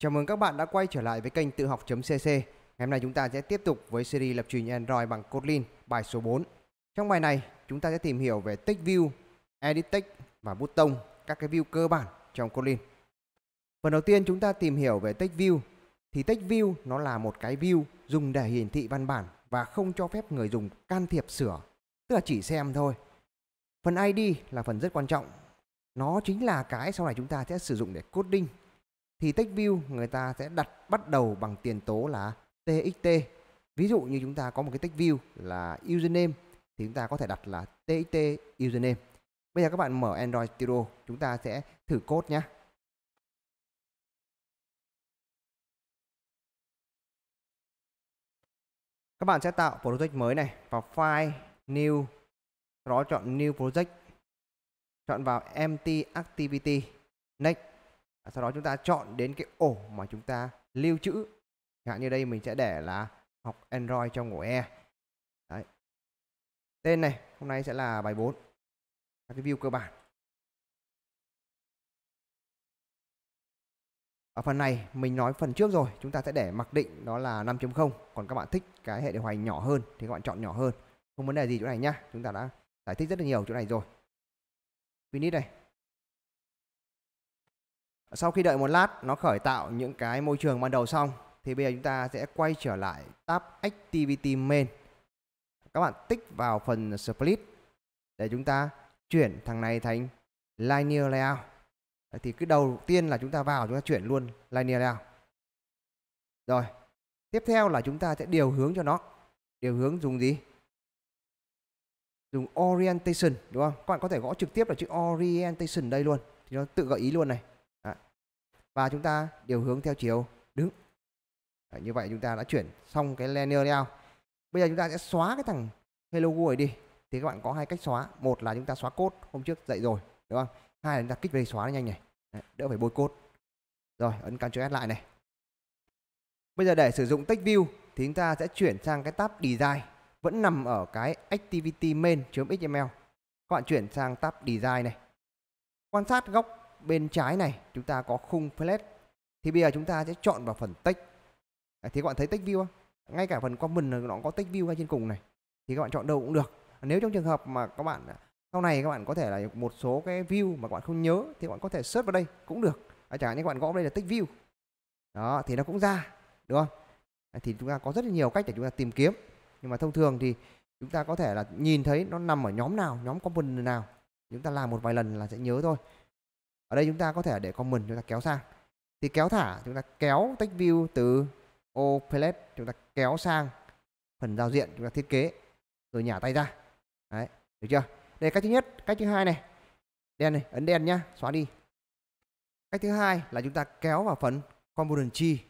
Chào mừng các bạn đã quay trở lại với kênh tự học.cc. Ngày hôm nay chúng ta sẽ tiếp tục với series lập trình Android bằng Kotlin bài số 4. Trong bài này, chúng ta sẽ tìm hiểu về text view, edit text và button, các cái view cơ bản trong Kotlin. Phần đầu tiên chúng ta tìm hiểu về text view. Thì text view nó là một cái view dùng để hiển thị văn bản và không cho phép người dùng can thiệp sửa, tức là chỉ xem thôi. Phần ID là phần rất quan trọng. Nó chính là cái sau này chúng ta sẽ sử dụng để coding thì text view người ta sẽ đặt bắt đầu bằng tiền tố là txt. Ví dụ như chúng ta có một cái text view là username thì chúng ta có thể đặt là txt username. Bây giờ các bạn mở Android Studio, chúng ta sẽ thử code nhé. Các bạn sẽ tạo project mới này vào file new sau đó chọn new project chọn vào empty activity next sau đó chúng ta chọn đến cái ổ mà chúng ta lưu trữ. Chẳng hạn như đây mình sẽ để là học Android trong ổ E. Đấy. tên này, hôm nay sẽ là bài 4 các cái view cơ bản. Ở phần này, mình nói phần trước rồi. Chúng ta sẽ để mặc định đó là 5.0 còn các bạn thích cái hệ điều hành nhỏ hơn thì các bạn chọn nhỏ hơn. Không vấn đề gì chỗ này nhá. Chúng ta đã giải thích rất là nhiều chỗ này rồi. Finish này sau khi đợi một lát, nó khởi tạo những cái môi trường ban đầu xong, thì bây giờ chúng ta sẽ quay trở lại tab Activity Main. Các bạn tích vào phần Split để chúng ta chuyển thằng này thành Linear Layout. Thì cái đầu tiên là chúng ta vào, chúng ta chuyển luôn Linear Layout. Rồi. Tiếp theo là chúng ta sẽ điều hướng cho nó. Điều hướng dùng gì? Dùng Orientation, đúng không? Các bạn có thể gõ trực tiếp là chữ Orientation đây luôn. Thì nó tự gợi ý luôn này và chúng ta điều hướng theo chiều đứng. Đấy, như vậy chúng ta đã chuyển xong cái linear layout. Bây giờ chúng ta sẽ xóa cái thằng hello world đi. Thì các bạn có hai cách xóa. Một là chúng ta xóa cốt hôm trước dạy rồi đúng không? Hai là chúng ta kích về xóa nó nhanh này. Đấy, đỡ phải bôi cốt rồi ấn Ctrl S lại này. Bây giờ để sử dụng text view thì chúng ta sẽ chuyển sang cái tab design. Vẫn nằm ở cái activity main.xml các bạn chuyển sang tab design này. Quan sát góc bên trái này chúng ta có khung flat. Thì bây giờ chúng ta sẽ chọn vào phần text. À, thì các bạn thấy text view không ngay cả phần comment nó có text view ngay trên cùng này. Thì các bạn chọn đâu cũng được. Nếu trong trường hợp mà các bạn sau này các bạn có thể là một số cái view mà các bạn không nhớ thì các bạn có thể search vào đây cũng được. À, chẳng hạn như các bạn gõ đây là text view. Đó thì nó cũng ra đúng không? À, thì chúng ta có rất là nhiều cách để chúng ta tìm kiếm. Nhưng mà thông thường thì chúng ta có thể là nhìn thấy nó nằm ở nhóm nào nhóm comment nào. Chúng ta làm một vài lần là sẽ nhớ thôi ở đây chúng ta có thể để comment chúng ta kéo sang. Thì kéo thả, chúng ta kéo text view từ ô palette chúng ta kéo sang phần giao diện chúng ta thiết kế rồi nhả tay ra. Đấy, được chưa? Đây, cách thứ nhất, cách thứ hai này. Đen này, ấn đen nhá, xóa đi. Cách thứ hai là chúng ta kéo vào phần component chi.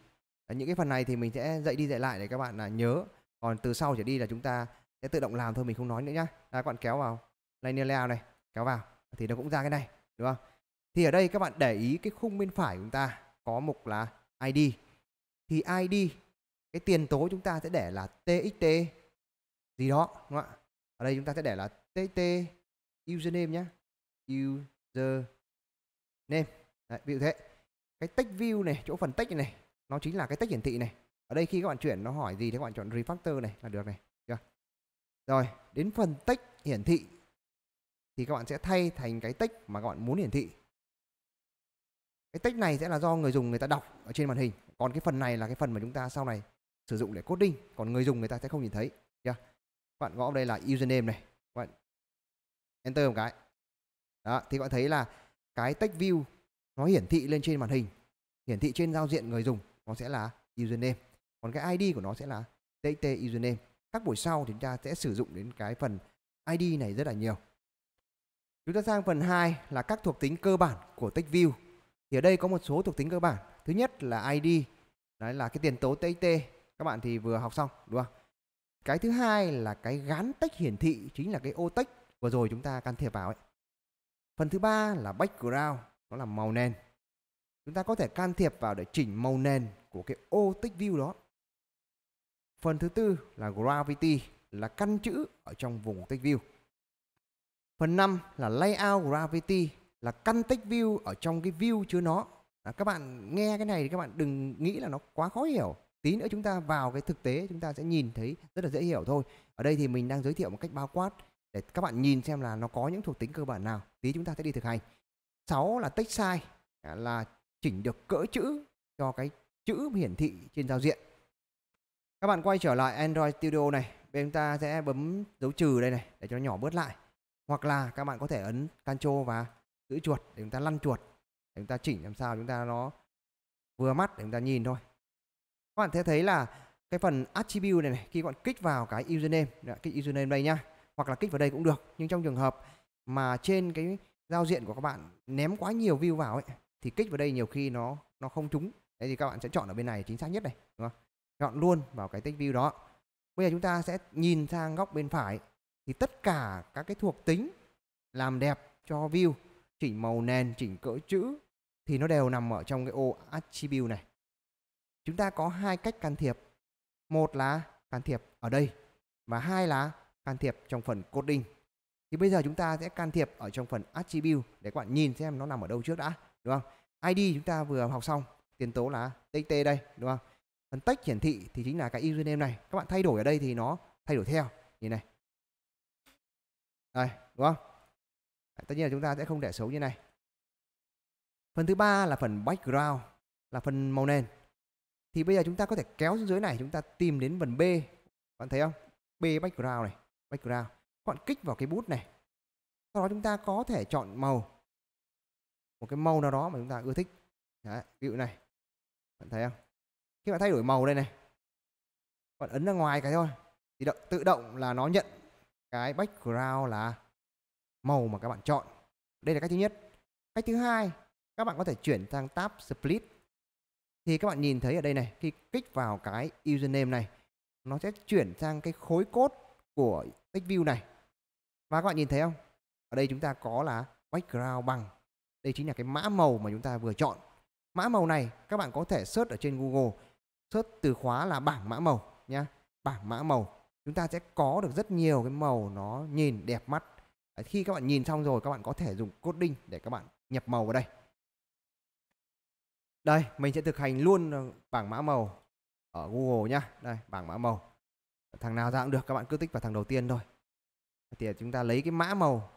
Những cái phần này thì mình sẽ dạy đi dạy lại để các bạn là nhớ. Còn từ sau trở đi là chúng ta sẽ tự động làm thôi, mình không nói nữa nhá. Các bạn kéo vào linear layout này, kéo vào. Thì nó cũng ra cái này, đúng không? Thì ở đây các bạn để ý cái khung bên phải của chúng ta có mục là ID. Thì ID cái tiền tố chúng ta sẽ để là TXT gì đó đúng không ạ? Ở đây chúng ta sẽ để là TXT username nhé. User name. Đấy, ví dụ thế. Cái text view này, chỗ phần text này, này nó chính là cái text hiển thị này. Ở đây khi các bạn chuyển nó hỏi gì thì các bạn chọn refactor này là được này. Chưa? Rồi, đến phần text hiển thị thì các bạn sẽ thay thành cái text mà các bạn muốn hiển thị cái text này sẽ là do người dùng người ta đọc ở trên màn hình. Còn cái phần này là cái phần mà chúng ta sau này sử dụng để coding. Còn người dùng người ta sẽ không nhìn thấy. Chưa các bạn gõ đây là username này. Các bạn enter một cái. Đó, thì các bạn thấy là cái text view nó hiển thị lên trên màn hình. Hiển thị trên giao diện người dùng nó sẽ là username. Còn cái id của nó sẽ là txt username. Các buổi sau thì chúng ta sẽ sử dụng đến cái phần id này rất là nhiều. Chúng ta sang phần 2 là các thuộc tính cơ bản của text view thì ở đây có một số thuộc tính cơ bản. Thứ nhất là id đấy là cái tiền tố tt các bạn thì vừa học xong, đúng không? Cái thứ hai là cái gán tách hiển thị, chính là cái ô tách vừa rồi chúng ta can thiệp vào ấy. Phần thứ ba là background, nó là màu nền. Chúng ta có thể can thiệp vào để chỉnh màu nền của cái ô tích view đó. Phần thứ tư là gravity, là căn chữ ở trong vùng tích view. Phần 5 là layout gravity là căn tích view ở trong cái view chứa nó. À, các bạn nghe cái này thì các bạn đừng nghĩ là nó quá khó hiểu. Tí nữa chúng ta vào cái thực tế chúng ta sẽ nhìn thấy rất là dễ hiểu thôi. Ở đây thì mình đang giới thiệu một cách bao quát để các bạn nhìn xem là nó có những thuộc tính cơ bản nào. Tí chúng ta sẽ đi thực hành. 6 là text size à, là chỉnh được cỡ chữ cho cái chữ hiển thị trên giao diện. Các bạn quay trở lại Android Studio này bên chúng ta sẽ bấm dấu trừ đây này để cho nó nhỏ bớt lại. Hoặc là các bạn có thể ấn Ctrl và giữ chuột để chúng ta lăn chuột để chúng ta chỉnh làm sao chúng ta nó vừa mắt để chúng ta nhìn thôi. Các bạn sẽ thấy là cái phần attribute này, này khi các bạn kích vào cái username kích username đây nhá hoặc là kích vào đây cũng được. Nhưng trong trường hợp mà trên cái giao diện của các bạn ném quá nhiều view vào ấy thì kích vào đây nhiều khi nó nó không trúng. Đấy thì các bạn sẽ chọn ở bên này chính xác nhất này đúng không? Chọn luôn vào cái text view đó. Bây giờ chúng ta sẽ nhìn sang góc bên phải. Thì tất cả các cái thuộc tính làm đẹp cho view chỉnh màu nền, chỉnh cỡ chữ, thì nó đều nằm ở trong cái ô attribute này. Chúng ta có hai cách can thiệp. Một là can thiệp ở đây và hai là can thiệp trong phần coding. Thì bây giờ chúng ta sẽ can thiệp ở trong phần attribute để các bạn nhìn xem nó nằm ở đâu trước đã, đúng không? Id chúng ta vừa học xong, tiền tố là tt đây, đúng không? Phần text hiển thị thì chính là cái username này. Các bạn thay đổi ở đây thì nó thay đổi theo. Như này. Đây, đúng không? Tất nhiên là chúng ta sẽ không để xấu như này. Phần thứ ba là phần background là phần màu nền. Thì bây giờ chúng ta có thể kéo xuống dưới này chúng ta tìm đến phần B. Bạn thấy không? B background này background. Các bạn kích vào cái bút này. Sau đó chúng ta có thể chọn màu. Một cái màu nào đó mà chúng ta ưa thích. Đấy, ví dụ này. Bạn thấy không? Khi bạn thay đổi màu đây này bạn ấn ra ngoài cái thôi. Thì động, tự động là nó nhận cái background là màu mà các bạn chọn. Đây là cách thứ nhất. Cách thứ hai, các bạn có thể chuyển sang tab split. Thì các bạn nhìn thấy ở đây này, khi kích vào cái username này, nó sẽ chuyển sang cái khối code của text view này. Và các bạn nhìn thấy không? Ở đây chúng ta có là background bằng. Đây chính là cái mã màu mà chúng ta vừa chọn. Mã màu này, các bạn có thể search ở trên Google. Search từ khóa là bảng mã màu nhá. Bảng mã màu. Chúng ta sẽ có được rất nhiều cái màu nó nhìn đẹp mắt khi các bạn nhìn xong rồi, các bạn có thể dùng coding để các bạn nhập màu vào đây. Đây, mình sẽ thực hành luôn ờ, bảng mã màu ở Google nhá. Đây, bảng mã màu. Thằng nào ra cũng được, các bạn cứ tích vào thằng đầu tiên thôi. Thì chúng ta lấy cái mã màu.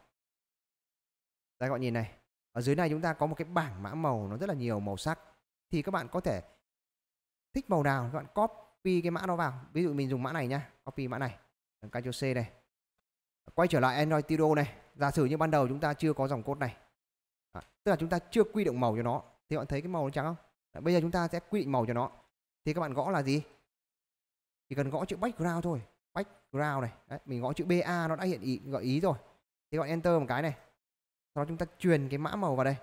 Đây, các bạn nhìn này. Ở dưới này chúng ta có một cái bảng mã màu nó rất là nhiều màu sắc. Thì các bạn có thể thích màu nào, các bạn copy cái mã đó vào. Ví dụ mình dùng mã này nhá, copy mã này. Ctrl C này quay trở lại Android Studio này. Giả sử như ban đầu chúng ta chưa có dòng code này. À, tức là chúng ta chưa quy định màu cho nó. Thì bạn thấy cái màu nó trắng không? À, bây giờ chúng ta sẽ quy định màu cho nó. Thì các bạn gõ là gì? Chỉ cần gõ chữ background thôi. Background này. Đấy, mình gõ chữ BA nó đã hiện ý gợi ý rồi. Thì gọi bạn enter một cái này. Sau đó chúng ta truyền cái mã màu vào đây.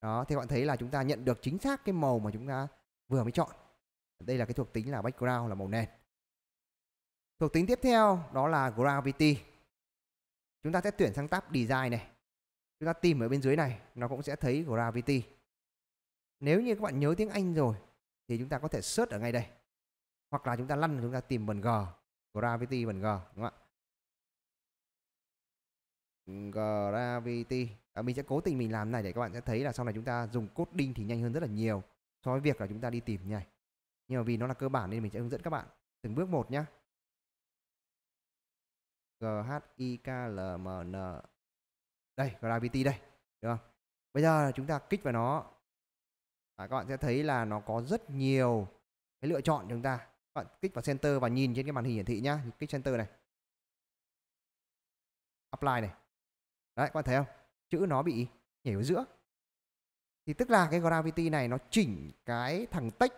Đó thì bạn thấy là chúng ta nhận được chính xác cái màu mà chúng ta vừa mới chọn. Đây là cái thuộc tính là background là màu nền thuộc tính tiếp theo đó là gravity. Chúng ta sẽ tuyển sang tab design này. Chúng ta tìm ở bên dưới này nó cũng sẽ thấy gravity. Nếu như các bạn nhớ tiếng Anh rồi thì chúng ta có thể search ở ngay đây. Hoặc là chúng ta lăn chúng ta tìm phần G gravity phần G đúng không ạ? Gravity. À, mình sẽ cố tình mình làm này để các bạn sẽ thấy là sau này chúng ta dùng coding thì nhanh hơn rất là nhiều so với việc là chúng ta đi tìm nhảy. nhưng mà vì nó là cơ bản nên mình sẽ hướng dẫn các bạn từng bước một nhé G H I K L M N. Đây, gravity đây, được không? Bây giờ chúng ta kích vào nó. Và các bạn sẽ thấy là nó có rất nhiều cái lựa chọn chúng ta. Các bạn kích vào center và nhìn trên cái màn hình hiển thị nhá. Kích center này. Apply này. Đấy, các bạn thấy không? Chữ nó bị nhảy ở giữa. Thì tức là cái gravity này nó chỉnh cái thằng text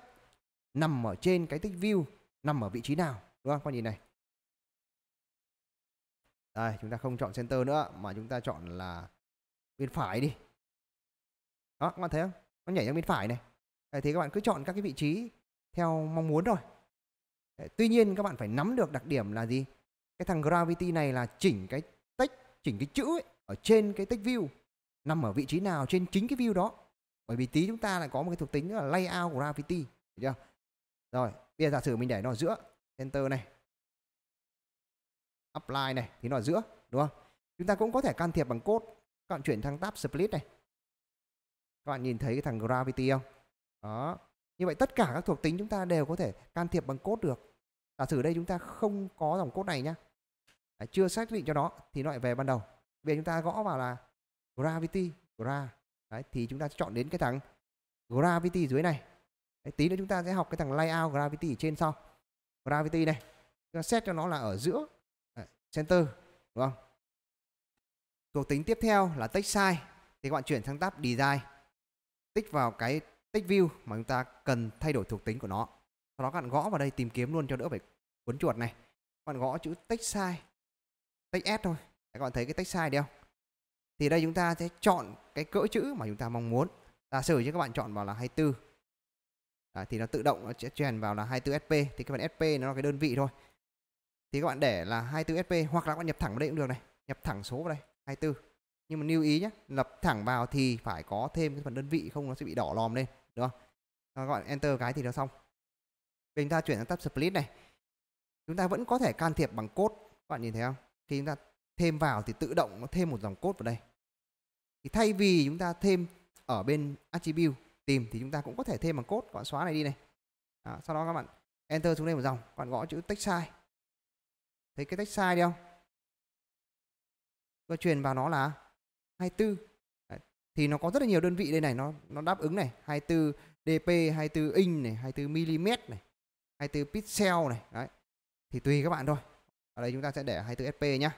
nằm ở trên cái text view, nằm ở vị trí nào, đúng không? Các bạn nhìn này đây chúng ta không chọn center nữa mà chúng ta chọn là bên phải đi. Đó các bạn thấy không? Nó nhảy sang bên phải này. Thì các bạn cứ chọn các cái vị trí theo mong muốn rồi tuy nhiên các bạn phải nắm được đặc điểm là gì? Cái thằng gravity này là chỉnh cái text chỉnh cái chữ ấy, ở trên cái text view nằm ở vị trí nào trên chính cái view đó. Bởi vì tí chúng ta lại có một cái thuộc tính là layout của gravity được chưa? Rồi bây giờ giả sử mình để nó ở giữa center này apply này thì nó ở giữa đúng không? Chúng ta cũng có thể can thiệp bằng code. Các bạn chuyển sang tab split này. Các bạn nhìn thấy cái thằng gravity không? Đó. Như vậy tất cả các thuộc tính chúng ta đều có thể can thiệp bằng code được. Giả sử đây chúng ta không có dòng code này nhá. Đấy, chưa xác định cho nó thì nó lại về ban đầu. Bây giờ chúng ta gõ vào là gravity gra. Đấy, thì chúng ta chọn đến cái thằng gravity dưới này. Đấy, tí nữa chúng ta sẽ học cái thằng layout gravity ở trên sau. Gravity này. Chúng ta set cho nó là ở giữa center đúng không? Thuộc tính tiếp theo là text size. Thì các bạn chuyển sang tab design. Tích vào cái text view mà chúng ta cần thay đổi thuộc tính của nó. Sau đó các bạn gõ vào đây tìm kiếm luôn cho đỡ phải cuốn chuột này. Các bạn gõ chữ text size. Text s thôi. Các bạn thấy cái text size đi không? Thì đây chúng ta sẽ chọn cái cỡ chữ mà chúng ta mong muốn. Giả sử như các bạn chọn vào là 24 à, thì nó tự động nó sẽ truyền vào là 24 sp thì các bạn sp nó là cái đơn vị thôi thì các bạn để là 24 sp hoặc là các bạn nhập thẳng vào đây cũng được này. Nhập thẳng số vào đây 24 nhưng mà lưu ý nhé lập thẳng vào thì phải có thêm cái phần đơn vị không nó sẽ bị đỏ lòm lên đúng không? Các bạn enter cái thì nó xong. Bây chúng ta chuyển sang tab split này. Chúng ta vẫn có thể can thiệp bằng code các bạn nhìn thấy không? Khi chúng ta thêm vào thì tự động nó thêm một dòng code vào đây. Thì thay vì chúng ta thêm ở bên attribute tìm thì chúng ta cũng có thể thêm bằng code các bạn xóa này đi này. À, sau đó các bạn enter xuống đây một dòng các bạn gõ chữ text size thấy cái text size đi không? Và truyền vào nó là 24 Đấy. thì nó có rất là nhiều đơn vị đây này, nó nó đáp ứng này. 24 dp 24 inch này 24 mm này 24 pixel này. Đấy, thì tùy các bạn thôi. Ở đây chúng ta sẽ để 24 sp nhá.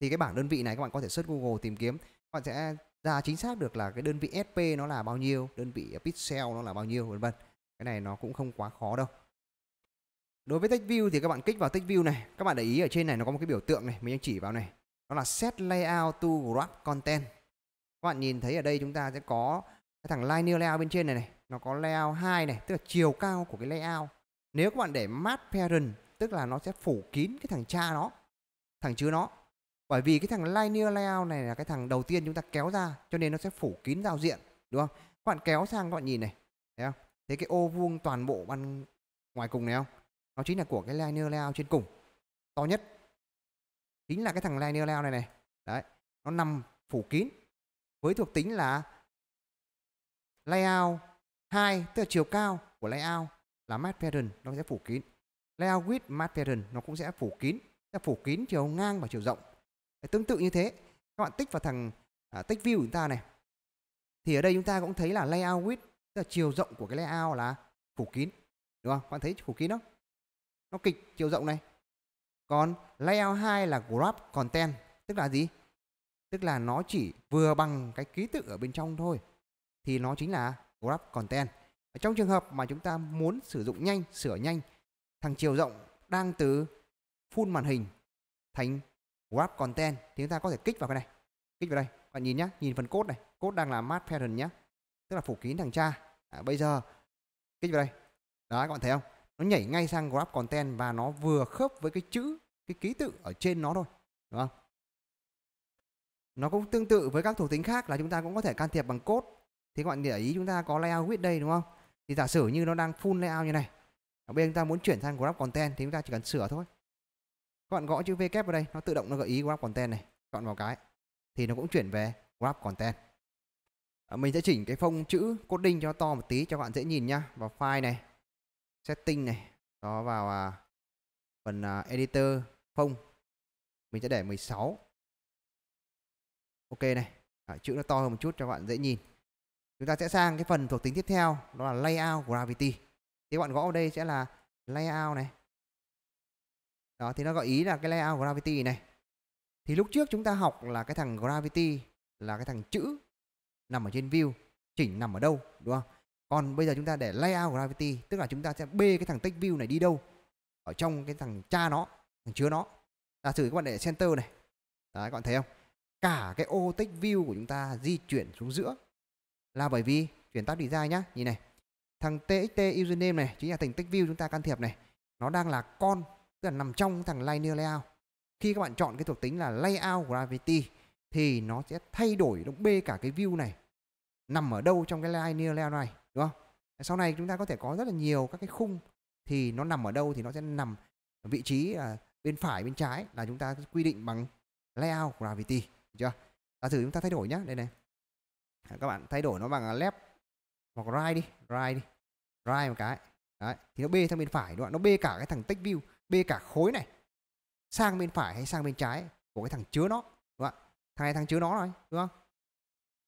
Thì cái bảng đơn vị này các bạn có thể search Google tìm kiếm. Các bạn sẽ ra chính xác được là cái đơn vị SP nó là bao nhiêu, đơn vị pixel nó là bao nhiêu, vân vân. Cái này nó cũng không quá khó đâu đối với text view thì các bạn kích vào text view này. Các bạn để ý ở trên này nó có một cái biểu tượng này, mình đang chỉ vào này. Đó là set layout to grab content. Các bạn nhìn thấy ở đây chúng ta sẽ có cái thằng linear layout bên trên này này. Nó có layout 2 này, tức là chiều cao của cái layout. Nếu các bạn để matte parent, tức là nó sẽ phủ kín cái thằng cha nó, thằng chứa nó. Bởi vì cái thằng linear layout này là cái thằng đầu tiên chúng ta kéo ra, cho nên nó sẽ phủ kín giao diện, đúng không? Các bạn kéo sang các bạn nhìn này, thấy không? Thấy cái ô vuông toàn bộ ban ngoài cùng này không? Nó chính là của cái liner layout trên cùng. To nhất. Chính là cái thằng liner layout này này. Đấy nó nằm phủ kín. Với thuộc tính là layout 2 tức là chiều cao của layout là mat pattern nó sẽ phủ kín. Layout width mat pattern nó cũng sẽ phủ kín. Sẽ phủ kín chiều ngang và chiều rộng. Tương tự như thế. Các bạn tích vào thằng à, tích view của chúng ta này. Thì ở đây chúng ta cũng thấy là layout width tức là chiều rộng của cái layout là phủ kín. Đúng không? Các bạn thấy phủ kín không? Nó kịch chiều rộng này. Còn layout 2 là grab content tức là gì? Tức là nó chỉ vừa bằng cái ký tự ở bên trong thôi. Thì nó chính là grab content. Ở trong trường hợp mà chúng ta muốn sử dụng nhanh sửa nhanh thằng chiều rộng đang từ full màn hình thành grab content thì chúng ta có thể kích vào cái này. Kích vào đây. Bạn nhìn nhá nhìn phần code này. Code đang là matte pattern nhá. Tức là phủ kín thằng cha. À, bây giờ kích vào đây. Đó các bạn thấy không? Nó nhảy ngay sang grab content và nó vừa khớp với cái chữ, cái ký tự ở trên nó thôi, đúng không? Nó cũng tương tự với các thuộc tính khác là chúng ta cũng có thể can thiệp bằng code. Thì các bạn để ý chúng ta có layout width đây, đúng không? Thì giả sử như nó đang full layout như này, ở bên chúng ta muốn chuyển sang grab content thì chúng ta chỉ cần sửa thôi. Các bạn gõ chữ v kép vào đây, nó tự động nó gợi ý grab content này. Chọn vào cái, thì nó cũng chuyển về grab content. Ờ, mình sẽ chỉnh cái phông chữ coding cho to một tí cho các bạn dễ nhìn nhá. Vào file này setting này đó vào à, phần à, editor phông. Mình sẽ để 16 ok này à, chữ nó to hơn một chút cho các bạn dễ nhìn. Chúng ta sẽ sang cái phần thuộc tính tiếp theo đó là layout gravity. Thì các bạn gõ vào đây sẽ là layout này. Đó thì nó gợi ý là cái layout gravity này. Thì lúc trước chúng ta học là cái thằng gravity là cái thằng chữ nằm ở trên view chỉnh nằm ở đâu đúng không? Còn bây giờ chúng ta để layout gravity, tức là chúng ta sẽ bê cái thằng text view này đi đâu? Ở trong cái thằng cha nó, thằng chứa nó. Giả sử các bạn để center này. Đấy, các bạn thấy không? Cả cái ô text view của chúng ta di chuyển xuống giữa. Là bởi vì, chuyển tab design nhá, nhìn này. Thằng txt username này, chính là thằng text view chúng ta can thiệp này. Nó đang là con, tức là nằm trong thằng linear layout. Khi các bạn chọn cái thuộc tính là layout gravity, thì nó sẽ thay đổi, nó bê cả cái view này. Nằm ở đâu trong cái linear layout này? Đúng không? Sau này chúng ta có thể có rất là nhiều các cái khung thì nó nằm ở đâu thì nó sẽ nằm ở vị trí à, bên phải bên trái là chúng ta quy định bằng layout gravity được chưa? Giả sử chúng ta thay đổi nhé đây này. À, các bạn thay đổi nó bằng left hoặc right đi right đi right một cái. Đấy thì nó bê sang bên phải đúng không nó bê cả cái thằng text view bê cả khối này sang bên phải hay sang bên trái của cái thằng chứa nó đúng không thằng này thằng chứa nó rồi đúng không?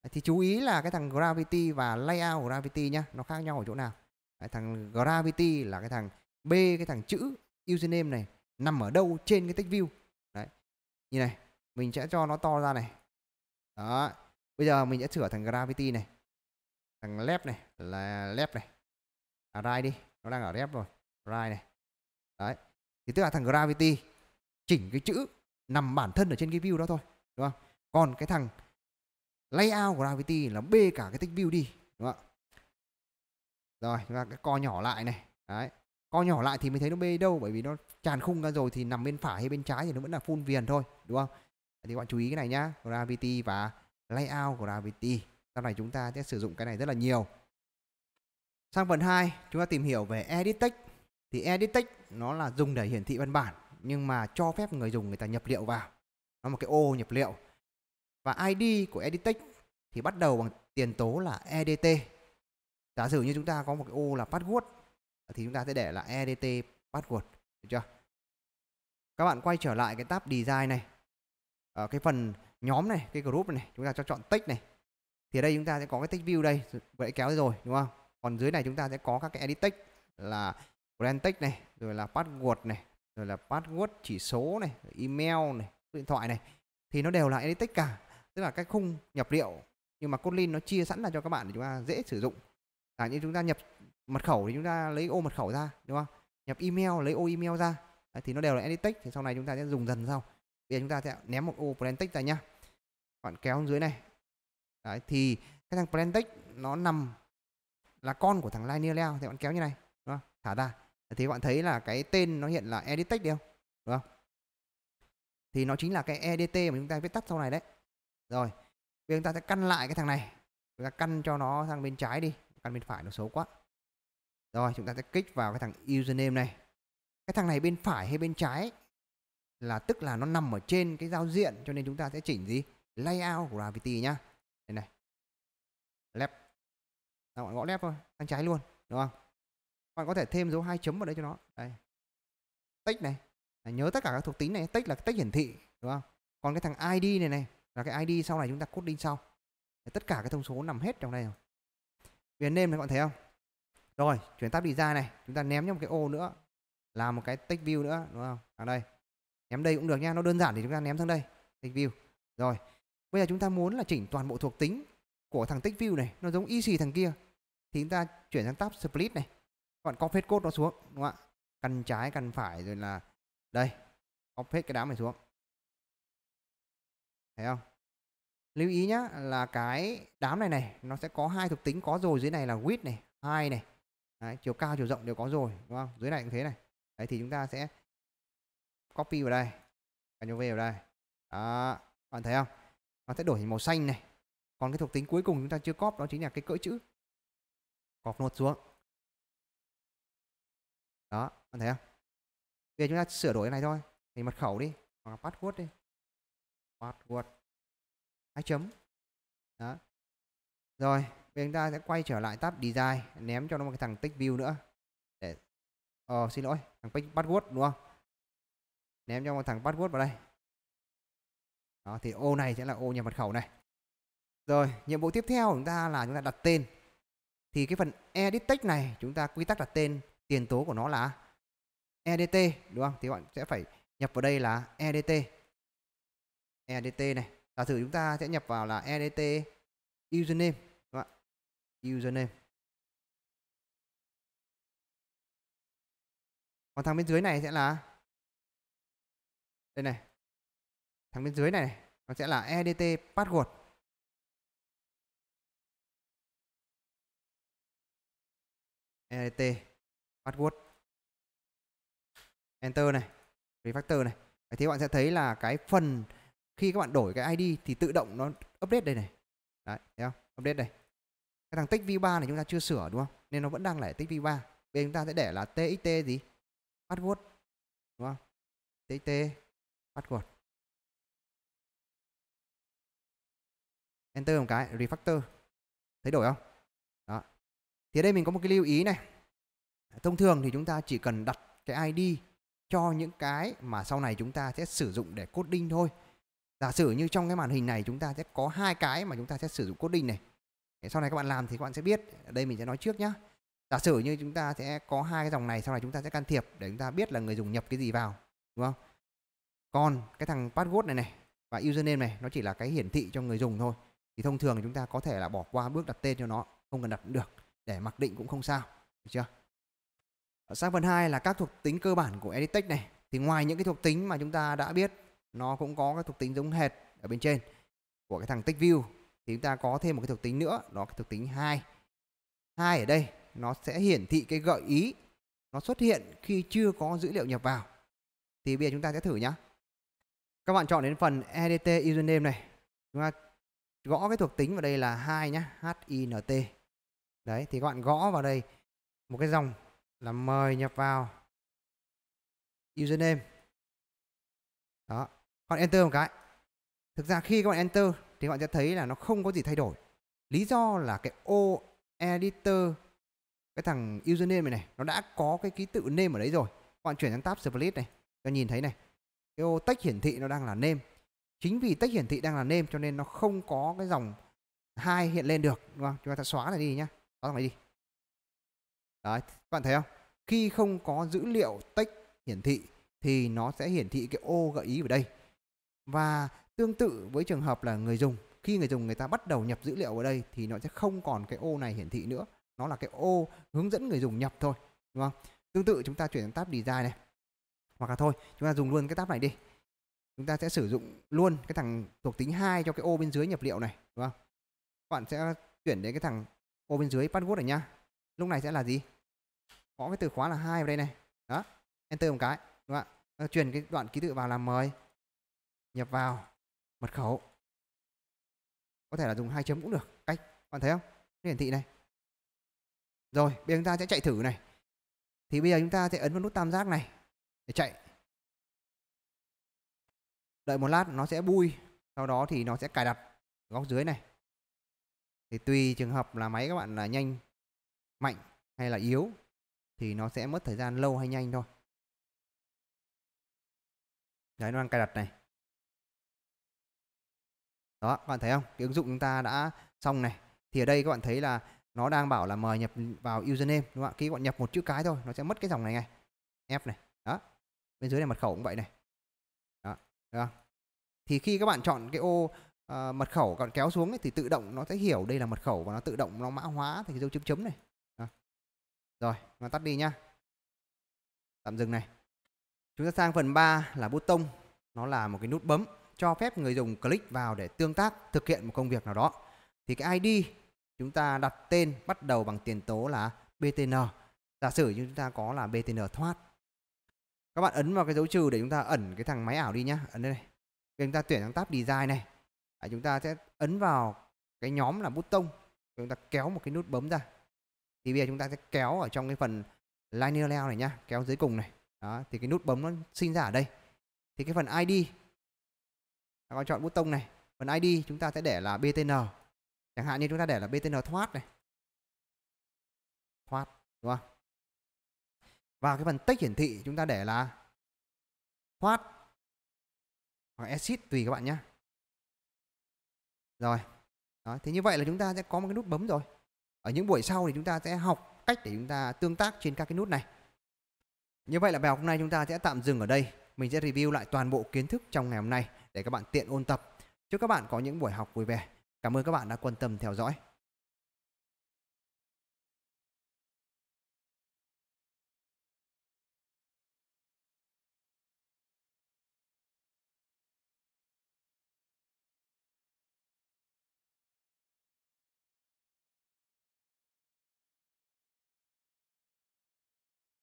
Thì chú ý là cái thằng gravity và layout của gravity nhá nó khác nhau ở chỗ nào? Đấy, thằng gravity là cái thằng b cái thằng chữ username này nằm ở đâu trên cái text view? Đấy như này mình sẽ cho nó to ra này. Đó bây giờ mình sẽ sửa thằng gravity này. Thằng left này là left này. À right đi nó đang ở left rồi right này. Đấy thì tức là thằng gravity chỉnh cái chữ nằm bản thân ở trên cái view đó thôi đúng không? Còn cái thằng layout của gravity là bê cả cái text view đi, đúng không rồi, chúng ta cái co nhỏ lại này. Đấy, co nhỏ lại thì mới thấy nó bê đâu, bởi vì nó tràn khung ra rồi thì nằm bên phải hay bên trái thì nó vẫn là full viền thôi, đúng không? Thì các bạn chú ý cái này nhá, gravity và layout của gravity. Sau này chúng ta sẽ sử dụng cái này rất là nhiều. Sang phần 2 chúng ta tìm hiểu về edit text. Thì edit text nó là dùng để hiển thị văn bản, nhưng mà cho phép người dùng người ta nhập liệu vào. Nó một cái ô nhập liệu và ID của Editech thì bắt đầu bằng tiền tố là EDT giả sử như chúng ta có một cái ô là password, thì chúng ta sẽ để là EDT password, được chưa? Các bạn quay trở lại cái tab design này. Ở cái phần nhóm này, cái group này, chúng ta cho chọn text này. Thì ở đây chúng ta sẽ có cái text view đây, vậy kéo rồi, đúng không? Còn dưới này chúng ta sẽ có các cái edit text là brand text này, rồi là password này, rồi là password chỉ số này email này điện thoại này. Thì nó đều là edit text cả tức là cái khung nhập liệu nhưng mà Kotlin nó chia sẵn là cho các bạn để chúng ta dễ sử dụng. À như chúng ta nhập mật khẩu thì chúng ta lấy ô mật khẩu ra đúng không? Nhập email lấy ô email ra. Đấy, thì nó đều là edit text thì sau này chúng ta sẽ dùng dần sau. Bây giờ chúng ta sẽ ném một ô plain text ra nhá. Bạn kéo xuống dưới này. Đấy, thì cái thằng plain text nó nằm là con của thằng linear layout thì bạn kéo như này đúng không? thả ra. Thì bạn thấy là cái tên nó hiện là edit text đi không? Đúng không? Thì nó chính là cái edt mà chúng ta viết tắt sau này đấy rồi, bây giờ chúng ta sẽ căn lại cái thằng này. Chúng ta căn cho nó sang bên trái đi, căn bên phải nó xấu quá. Rồi, chúng ta sẽ kích vào cái thằng username này. Cái thằng này bên phải hay bên trái là tức là nó nằm ở trên cái giao diện, cho nên chúng ta sẽ chỉnh gì? Layout của gravity nhá. Đây này. Left. Các bạn gõ left thôi, sang trái luôn, đúng không? Bạn có thể thêm dấu hai chấm vào đây cho nó. Đây. Text này. Nhớ tất cả các thuộc tính này. Text là text hiển thị, đúng không? Còn cái thằng id này này là cái id sau này chúng ta coding sau. Tất cả cái thông số nằm hết trong đây rồi. Biến name này các bạn thấy không? Rồi, chuyển tab design này. Chúng ta ném cho một cái ô nữa. Làm một cái text view nữa, đúng không? Ở đây. Ném đây cũng được nha nó đơn giản thì chúng ta ném sang đây. Text view. Rồi, bây giờ chúng ta muốn là chỉnh toàn bộ thuộc tính của thằng text view này. Nó giống y xì thằng kia. Thì chúng ta chuyển sang tab split này. Các bạn copy code nó xuống, đúng không ạ? Cần trái cần phải rồi là đây. Copy hết cái đám này xuống thấy không? Lưu ý nhá là cái đám này này nó sẽ có hai thuộc tính có rồi dưới này là width này hai này. Đấy, chiều cao chiều rộng đều có rồi đúng không? Dưới này cũng thế này. Đấy thì chúng ta sẽ copy vào đây Ctrl V vào đây. Đó bạn thấy không? Nó sẽ đổi thành màu xanh này. Còn cái thuộc tính cuối cùng chúng ta chưa copy đó chính là cái cỡ chữ. Cọp nốt xuống. Đó bạn thấy không? Bây giờ chúng ta sửa đổi cái này thôi. Thì mật khẩu đi hoặc password đi password. Hai chấm. Đó. Rồi bây giờ chúng ta sẽ quay trở lại tab design, ném cho nó một cái thằng text view nữa. Để ờ xin lỗi, thằng password, đúng không? Ném cho một thằng password vào đây. Đó, thì ô này sẽ là ô nhập mật khẩu này. Rồi, nhiệm vụ tiếp theo của chúng ta là chúng ta đặt tên. Thì cái phần edit text này, chúng ta quy tắc đặt tên, tiền tố của nó là edt đúng không? Thì bạn sẽ phải nhập vào đây là edt edt này. Giả sử chúng ta sẽ nhập vào là edt username, đúng không ạ? Username. Còn thằng bên dưới này sẽ là? Đây này. Thằng bên dưới này nó sẽ là edt password. Edt password. Enter này. Refactor này. Thì bạn sẽ thấy là cái phần khi các bạn đổi cái ID thì tự động nó update đây này. Đấy, thấy không? Update đây. Cái thằng text v3 này chúng ta chưa sửa, đúng không? Nên nó vẫn đang là text v3. bây giờ chúng ta sẽ để là txt gì? Password, đúng không? Txt password. Enter một cái, refactor. Thấy đổi không? Đó. Thì ở đây mình có một cái lưu ý này. Thông thường thì chúng ta chỉ cần đặt cái ID cho những cái mà sau này chúng ta sẽ sử dụng để coding thôi giả sử như trong cái màn hình này chúng ta sẽ có hai cái mà chúng ta sẽ sử dụng coding này. Để sau này các bạn làm thì các bạn sẽ biết. Ở đây mình sẽ nói trước nhá. Giả sử như chúng ta sẽ có hai cái dòng này, sau này chúng ta sẽ can thiệp để chúng ta biết là người dùng nhập cái gì vào, đúng không? Còn cái thằng password này này và username này, nó chỉ là cái hiển thị cho người dùng thôi. Thì thông thường chúng ta có thể là bỏ qua bước đặt tên cho nó, không cần đặt cũng được, để mặc định cũng không sao, được chưa? Ở sang phần 2 là các thuộc tính cơ bản của Editech này. Thì ngoài những cái thuộc tính mà chúng ta đã biết nó cũng có cái thuộc tính giống hệt ở bên trên của cái thằng tích View thì chúng ta có thêm một cái thuộc tính nữa, đó là thuộc tính 2 hai ở đây, nó sẽ hiển thị cái gợi ý nó xuất hiện khi chưa có dữ liệu nhập vào. Thì bây giờ chúng ta sẽ thử nhá. Các bạn chọn đến phần edit username này. Chúng ta gõ cái thuộc tính vào đây là hai nhá hint đấy, thì các bạn gõ vào đây một cái dòng là mời nhập vào username đó còn enter một cái. Thực ra khi các bạn enter thì các bạn sẽ thấy là nó không có gì thay đổi. Lý do là cái ô editor, cái thằng username này này, nó đã có cái ký tự name ở đấy rồi. Các bạn chuyển sang tab split này, cho nhìn thấy này. Cái ô text hiển thị nó đang là name. Chính vì text hiển thị đang là name cho nên nó không có cái dòng hai hiện lên được, đúng không? Chúng ta xóa này đi nhá. Xóa dòng này đi. Đấy, các bạn thấy không? Khi không có dữ liệu text hiển thị thì nó sẽ hiển thị cái ô gợi ý ở đây và tương tự với trường hợp là người dùng, khi người dùng người ta bắt đầu nhập dữ liệu ở đây thì nó sẽ không còn cái ô này hiển thị nữa. Nó là cái ô hướng dẫn người dùng nhập thôi, đúng không? Tương tự chúng ta chuyển sang tab design này. Hoặc là thôi, chúng ta dùng luôn cái tab này đi. Chúng ta sẽ sử dụng luôn cái thằng thuộc tính 2 cho cái ô bên dưới nhập liệu này, đúng không? Các bạn sẽ chuyển đến cái thằng ô bên dưới password này nhá lúc này sẽ là gì? Có cái từ khóa là hai vào đây này. Đó, enter một cái, đúng không ạ? Ờ, Truyền cái đoạn ký tự vào làm mời nhập vào mật khẩu. Có thể là dùng hai chấm cũng được. Cách, bạn thấy không? Cái hiển thị này. Rồi, bây giờ chúng ta sẽ chạy thử này. Thì bây giờ chúng ta sẽ ấn vào nút tam giác này để chạy. Đợi một lát nó sẽ bui, sau đó thì nó sẽ cài đặt góc dưới này. Thì tùy trường hợp là máy các bạn là nhanh, mạnh hay là yếu thì nó sẽ mất thời gian lâu hay nhanh thôi. Đấy, nó đang cài đặt này đó các bạn thấy không? Cái ứng dụng chúng ta đã xong này. Thì ở đây các bạn thấy là nó đang bảo là mời nhập vào username đúng không ạ? Khi bạn nhập một chữ cái thôi nó sẽ mất cái dòng này ngay. F này. Đó. Bên dưới này mật khẩu cũng vậy này. Đó được không? Thì khi các bạn chọn cái ô uh, mật khẩu còn kéo xuống ấy, thì tự động nó sẽ hiểu đây là mật khẩu và nó tự động nó mã hóa thành dấu chấm chấm này. Đó. rồi nó tắt đi nhá. Tạm dừng này. Chúng ta sang phần 3 là bút tông. Nó là một cái nút bấm cho phép người dùng click vào để tương tác thực hiện một công việc nào đó. Thì cái ID chúng ta đặt tên bắt đầu bằng tiền tố là BTN giả sử như chúng ta có là BTN thoát. Các bạn ấn vào cái dấu trừ để chúng ta ẩn cái thằng máy ảo đi nhá. Ấn đây này. Chúng ta tuyển sang tab design này. À, chúng ta sẽ ấn vào cái nhóm là bút tông. Chúng ta kéo một cái nút bấm ra. Thì bây giờ chúng ta sẽ kéo ở trong cái phần linear layout này nhá. Kéo dưới cùng này. Đó thì cái nút bấm nó sinh ra ở đây. Thì cái phần ID các bạn chọn bút tông này. Phần ID chúng ta sẽ để là BTN chẳng hạn như chúng ta để là BTN thoát này. Thoát đúng không? Và cái phần text hiển thị chúng ta để là thoát hoặc exit tùy các bạn nhé. Rồi. Đó, thì như vậy là chúng ta sẽ có một cái nút bấm rồi. Ở những buổi sau thì chúng ta sẽ học cách để chúng ta tương tác trên các cái nút này. Như vậy là bài học hôm nay chúng ta sẽ tạm dừng ở đây. Mình sẽ review lại toàn bộ kiến thức trong ngày hôm nay để các bạn tiện ôn tập. Chúc các bạn có những buổi học vui vẻ. Cảm ơn các bạn đã quan tâm theo dõi.